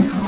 Bye.